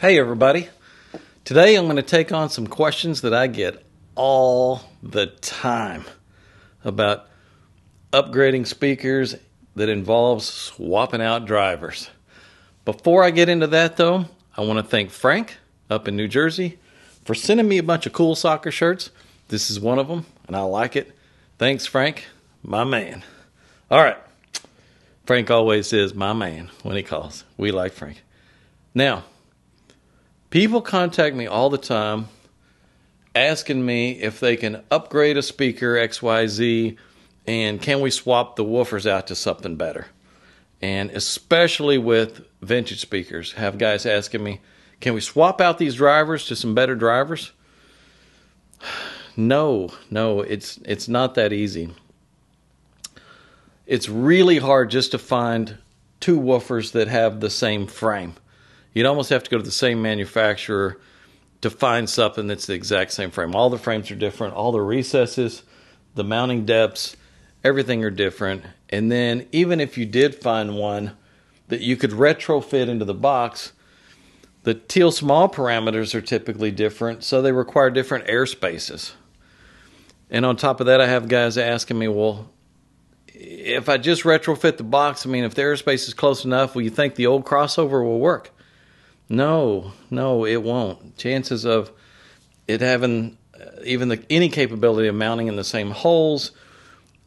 Hey, everybody. Today I'm going to take on some questions that I get all the time about upgrading speakers that involves swapping out drivers. Before I get into that, though, I want to thank Frank up in New Jersey for sending me a bunch of cool soccer shirts. This is one of them, and I like it. Thanks, Frank, my man. All right. Frank always is my man when he calls. We like Frank. Now, people contact me all the time asking me if they can upgrade a speaker XYZ and can we swap the woofers out to something better. And especially with vintage speakers, have guys asking me, can we swap out these drivers to some better drivers? No, no, it's it's not that easy. It's really hard just to find two woofers that have the same frame. You'd almost have to go to the same manufacturer to find something that's the exact same frame. All the frames are different, all the recesses, the mounting depths, everything are different. And then even if you did find one that you could retrofit into the box, the Thiele/Small parameters are typically different, so they require different air spaces. And on top of that, I have guys asking me, well, if I just retrofit the box, I mean, if the airspace is close enough, will you think the old crossover will work? No, no, it won't. Chances of it having uh, even the, any capability of mounting in the same holes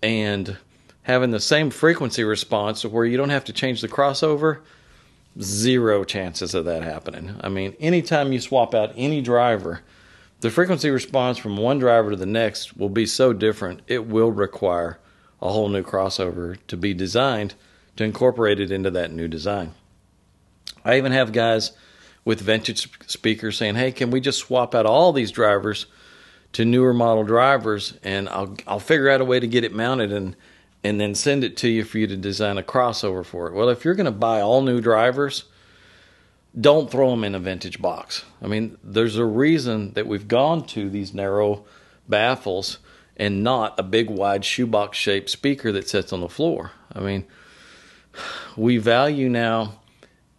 and having the same frequency response where you don't have to change the crossover, zero chances of that happening. I mean, anytime you swap out any driver, the frequency response from one driver to the next will be so different, it will require a whole new crossover to be designed to incorporate it into that new design. I even have guys with vintage speakers saying, "Hey, can we just swap out all these drivers to newer model drivers, and I'll I'll figure out a way to get it mounted and and then send it to you for you to design a crossover for it." Well, if you're going to buy all new drivers, don't throw them in a vintage box. I mean, there's a reason that we've gone to these narrow baffles and not a big wide shoebox shaped speaker that sits on the floor. I mean, we value now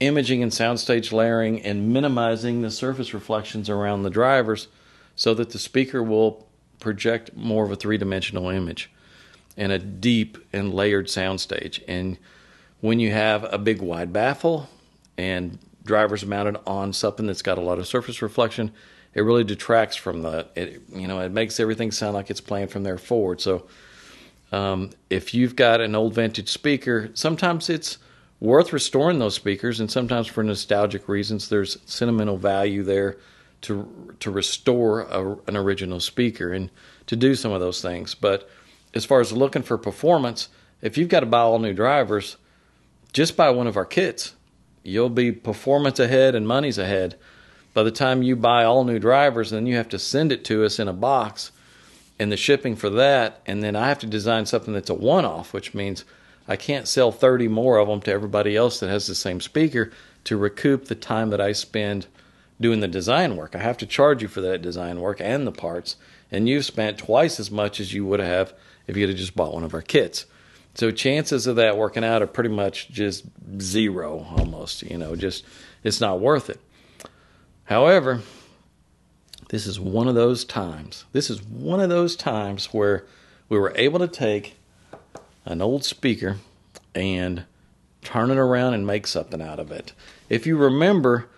imaging and soundstage layering and minimizing the surface reflections around the drivers so that the speaker will project more of a three dimensional image and a deep and layered soundstage. And when you have a big wide baffle and drivers mounted on something that's got a lot of surface reflection, it really detracts from the it you know it makes everything sound like it's playing from there forward. So um, if you've got an old vintage speaker, sometimes it's worth restoring those speakers, and sometimes for nostalgic reasons, there's sentimental value there to to restore a, an original speaker and to do some of those things. But as far as looking for performance, if you've got to buy all new drivers, just buy one of our kits. You'll be performance ahead and money's ahead. By the time you buy all new drivers, then you have to send it to us in a box and the shipping for that. And then I have to design something that's a one off, which means I can't sell 30 more of them to everybody else that has the same speaker to recoup the time that I spend doing the design work. I have to charge you for that design work and the parts, and you've spent twice as much as you would have if you had just bought one of our kits. So chances of that working out are pretty much just zero almost, you know, just it's not worth it. However, this is one of those times. This is one of those times where we were able to take an old speaker and turn it around and make something out of it. If you remember,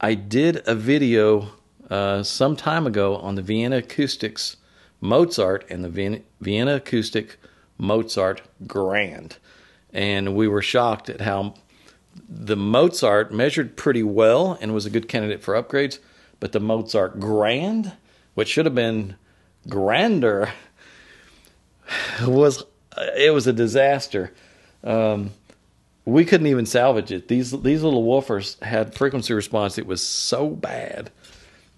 I did a video uh, some time ago on the Vienna Acoustics Mozart and the Vienna, Vienna Acoustic Mozart Grand. And we were shocked at how the Mozart measured pretty well and was a good candidate for upgrades, but the Mozart Grand, which should have been grander, was it was a disaster. Um, we couldn't even salvage it. These these little woofers had frequency response. It was so bad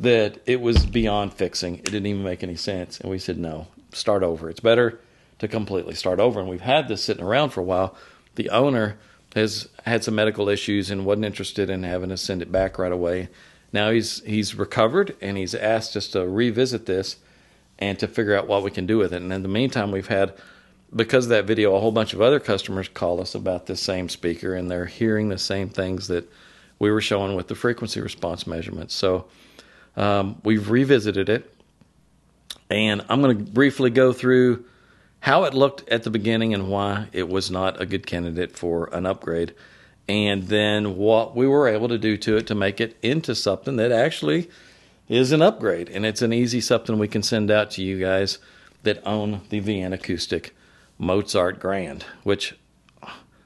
that it was beyond fixing. It didn't even make any sense. And we said, no, start over. It's better to completely start over. And we've had this sitting around for a while. The owner has had some medical issues and wasn't interested in having to send it back right away. Now he's he's recovered and he's asked us to revisit this and to figure out what we can do with it. And in the meantime, we've had because of that video, a whole bunch of other customers call us about this same speaker, and they're hearing the same things that we were showing with the frequency response measurements. So um, we've revisited it, and I'm going to briefly go through how it looked at the beginning and why it was not a good candidate for an upgrade, and then what we were able to do to it to make it into something that actually is an upgrade. And it's an easy something we can send out to you guys that own the Vienna Acoustic Mozart Grand, which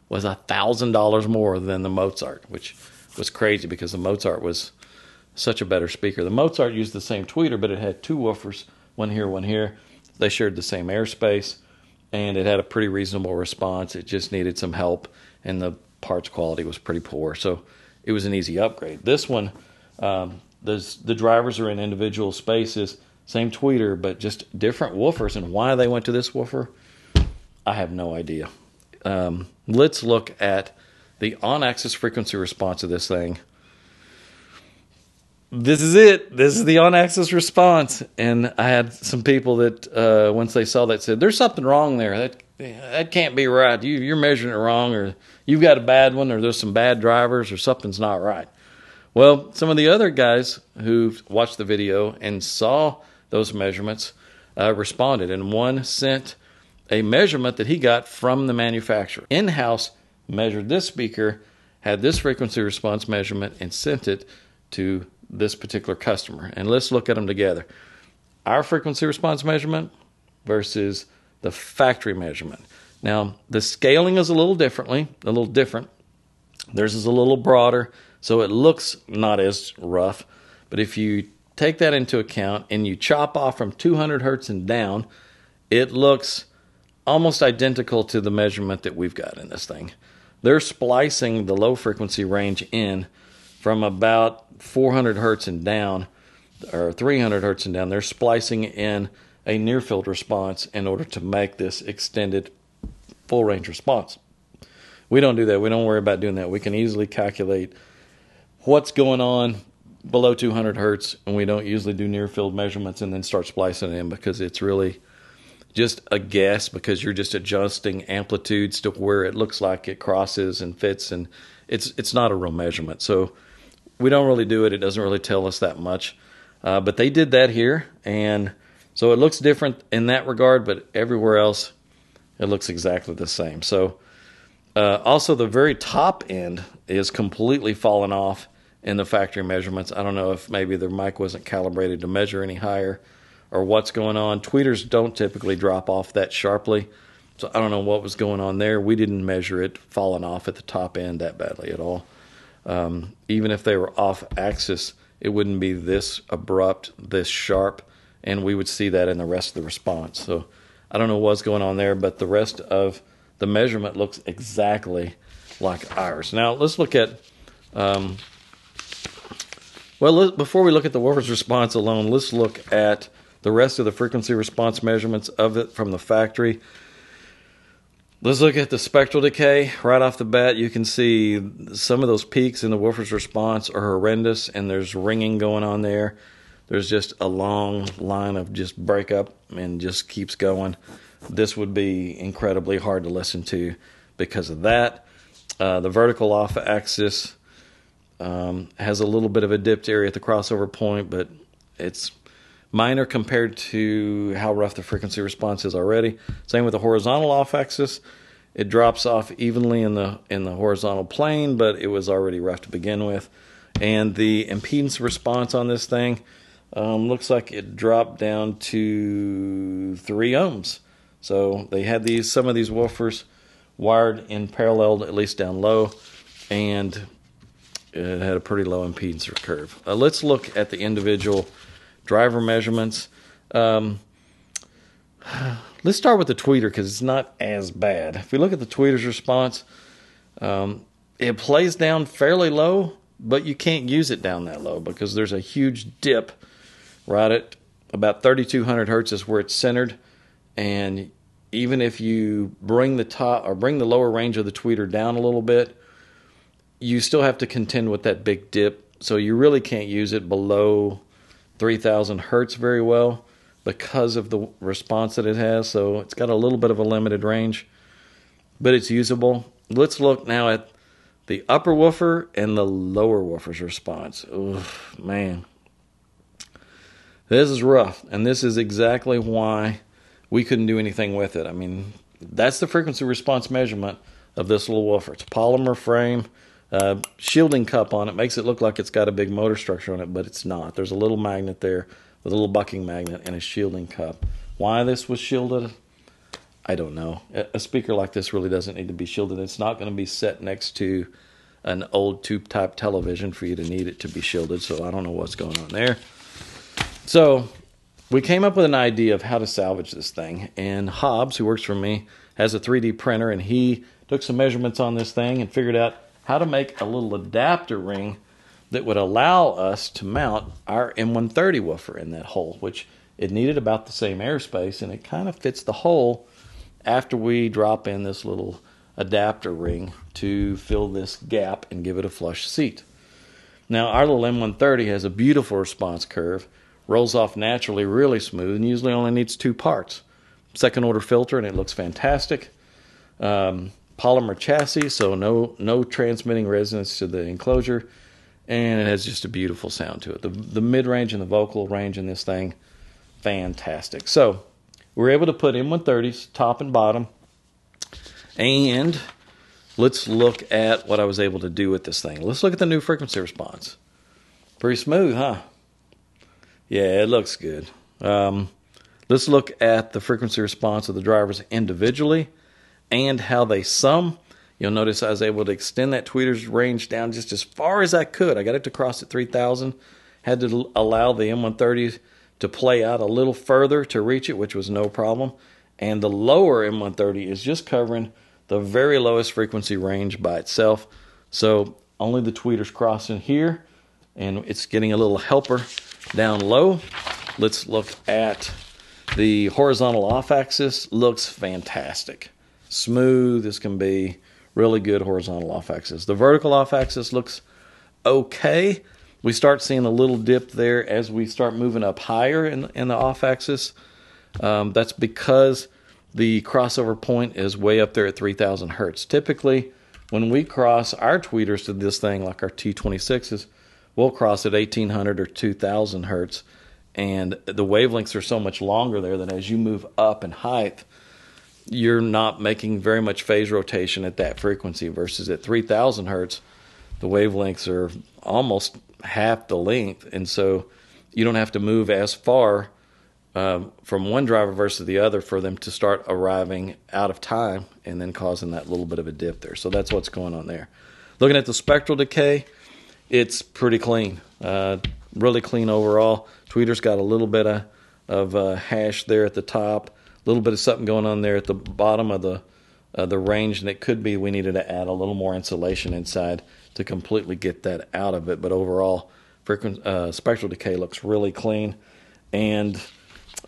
was a thousand dollars more than the Mozart, which was crazy because the Mozart was such a better speaker. The Mozart used the same tweeter, but it had two woofers, one here, one here. They shared the same airspace, and it had a pretty reasonable response. It just needed some help, and the parts quality was pretty poor. So it was an easy upgrade. This one, um, the the drivers are in individual spaces, same tweeter, but just different woofers. And why they went to this woofer, I have no idea. Um, let's look at the on-axis frequency response of this thing this is it. This is the on axis response. And I had some people that, uh, once they saw that, said, There's something wrong there. That, that can't be right. You, you're measuring it wrong, or you've got a bad one, or there's some bad drivers, or something's not right. Well, some of the other guys who watched the video and saw those measurements uh, responded, and one sent a measurement that he got from the manufacturer. In house, measured this speaker, had this frequency response measurement, and sent it to this particular customer. And let's look at them together. Our frequency response measurement versus the factory measurement. Now, the scaling is a little differently, a little different. Theirs is a little broader, so it looks not as rough. But if you take that into account and you chop off from 200 hertz and down, it looks almost identical to the measurement that we've got in this thing. They're splicing the low frequency range in from about 400 hertz and down, or 300 hertz and down, they're splicing in a near field response in order to make this extended full range response. We don't do that. We don't worry about doing that. We can easily calculate what's going on below 200 hertz, and we don't usually do near field measurements and then start splicing it in because it's really just a guess because you're just adjusting amplitudes to where it looks like it crosses and fits, and it's it's not a real measurement. So we don't really do it. It doesn't really tell us that much. Uh, but they did that here, and so it looks different in that regard, but everywhere else it looks exactly the same. So uh, also the very top end is completely fallen off in the factory measurements. I don't know if maybe the mic wasn't calibrated to measure any higher or what's going on. Tweeters don't typically drop off that sharply. So I don't know what was going on there. We didn't measure it falling off at the top end that badly at all. Um, even if they were off axis, it wouldn't be this abrupt, this sharp, and we would see that in the rest of the response. So I don't know what's going on there, but the rest of the measurement looks exactly like ours. Now let's look at. Um, well, before we look at the woofer's response alone, let's look at the rest of the frequency response measurements of it from the factory. Let's look at the spectral decay. Right off the bat, you can see some of those peaks in the woofer's response are horrendous, and there's ringing going on there. There's just a long line of just breakup and just keeps going. This would be incredibly hard to listen to because of that. Uh, the vertical off axis um, has a little bit of a dipped area at the crossover point, but it's minor compared to how rough the frequency response is already. Same with the horizontal off axis. It drops off evenly in the in the horizontal plane, but it was already rough to begin with. And the impedance response on this thing um, looks like it dropped down to three ohms. So they had these some of these woofers wired in parallel, at least down low, and it had a pretty low impedance curve. Uh, let's look at the individual driver measurements. Um, let's start with the tweeter because it's not as bad. If we look at the tweeter's response, um, it plays down fairly low, but you can't use it down that low because there's a huge dip right at about 3200 hertz is where it's centered, and even if you bring the top or bring the lower range of the tweeter down a little bit, you still have to contend with that big dip. So you really can't use it below 3000 hertz very well because of the response that it has. So it's got a little bit of a limited range, but it's usable. Let's look now at the upper woofer and the lower woofer's response. Ugh, man. This is rough, and this is exactly why we couldn't do anything with it. I mean, that's the frequency response measurement of this little woofer. It's a polymer frame, uh, shielding cup on it. Makes it look like it's got a big motor structure on it, but it's not. There's a little magnet there with a little bucking magnet and a shielding cup. Why this was shielded, I don't know. A speaker like this really doesn't need to be shielded. It's not going to be set next to an old tube type television for you to need it to be shielded, so I don't know what's going on there. So we came up with an idea of how to salvage this thing, and Hobbs, who works for me, has a 3D printer, and he took some measurements on this thing and figured out how to make a little adapter ring that would allow us to mount our M130 woofer in that hole, which it needed about the same airspace, and it kind of fits the hole after we drop in this little adapter ring to fill this gap and give it a flush seat. Now, our little M130 has a beautiful response curve, rolls off naturally really smooth, and usually only needs two parts. Second order filter, and it looks fantastic. Um, polymer chassis, so no no transmitting resonance to the enclosure, and it has just a beautiful sound to it. The the mid range and the vocal range in this thing, fantastic. So we're able to put M130s top and bottom, and let's look at what I was able to do with this thing. Let's look at the new frequency response. Pretty smooth, huh? Yeah, it looks good. Um, let's look at the frequency response of the drivers individually and how they sum. You'll notice I was able to extend that tweeter's range down just as far as I could. I got it to cross at 3,000. Had to allow the M130 to play out a little further to reach it, which was no problem. And the lower M130 is just covering the very lowest frequency range by itself. So only the tweeter's crossing here, and it's getting a little helper down low. Let's look at the horizontal off axis. Looks fantastic. Smooth as can be. Really good horizontal off axis. The vertical off axis looks okay. We start seeing a little dip there as we start moving up higher in, in the off axis. Um, that's because the crossover point is way up there at 3000 hertz. Typically, when we cross our tweeters to this thing, like our T26s, we'll cross at 1800 or 2000 hertz. And the wavelengths are so much longer there that as you move up in height, you're not making very much phase rotation at that frequency versus at 3000 hertz the wavelengths are almost half the length. And so you don't have to move as far um, from one driver versus the other for them to start arriving out of time and then causing that little bit of a dip there. So that's what's going on there. Looking at the spectral decay it's pretty clean uh, really clean overall. Tweeter's got a little bit of, of uh, hash there at the top little bit of something going on there at the bottom of the uh, the range, and it could be we needed to add a little more insulation inside to completely get that out of it. But overall, frequency, uh, spectral decay looks really clean, and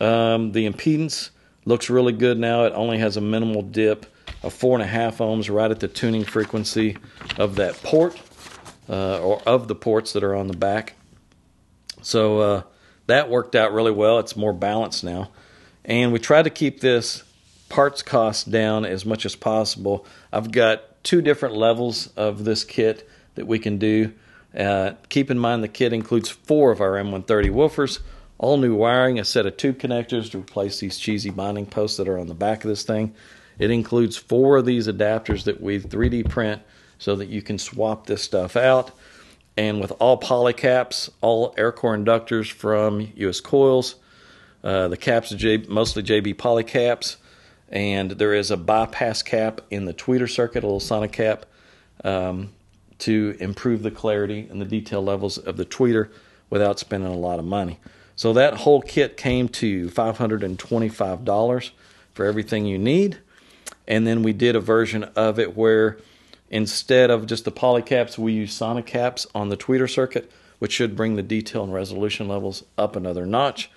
um, the impedance looks really good now. It only has a minimal dip of four and a half ohms right at the tuning frequency of that port uh, or of the ports that are on the back. So uh, that worked out really well. It's more balanced now. And we try to keep this parts cost down as much as possible. I've got two different levels of this kit that we can do. Uh, keep in mind the kit includes four of our M130 woofers, all new wiring, a set of tube connectors to replace these cheesy binding posts that are on the back of this thing. It includes four of these adapters that we 3D print so that you can swap this stuff out. And with all polycaps, all air core inductors from US Coils, uh, the caps are J, mostly JB poly caps, and there is a bypass cap in the tweeter circuit, a little Sonicap, um, to improve the clarity and the detail levels of the tweeter without spending a lot of money. So that whole kit came to $525 for everything you need. And then we did a version of it where instead of just the poly caps, we use Sonicaps on the tweeter circuit, which should bring the detail and resolution levels up another notch.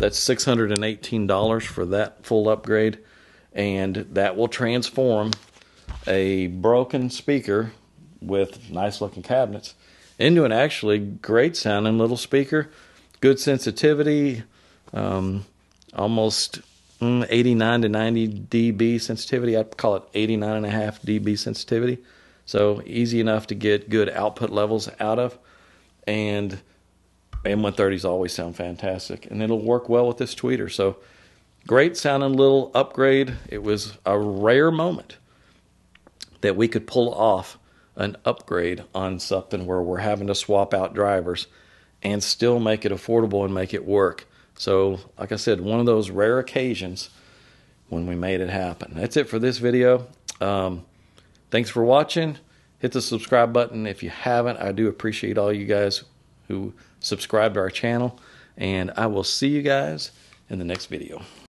That's $618 for that full upgrade, and that will transform a broken speaker with nice looking cabinets into an actually great sounding little speaker. Good sensitivity, um, almost mm, 89 to 90 dB sensitivity. I'd call it 89 and a half dB sensitivity. So easy enough to get good output levels out of. And M130s always sound fantastic. And it'll work well with this tweeter. So great sounding little upgrade. It was a rare moment that we could pull off an upgrade on something where we're having to swap out drivers and still make it affordable and make it work. So, like I said, one of those rare occasions when we made it happen. That's it for this video. Um, thanks for watching. Hit the subscribe button if you haven't. I do appreciate all you guys who subscribe to our channel. And I will see you guys in the next video.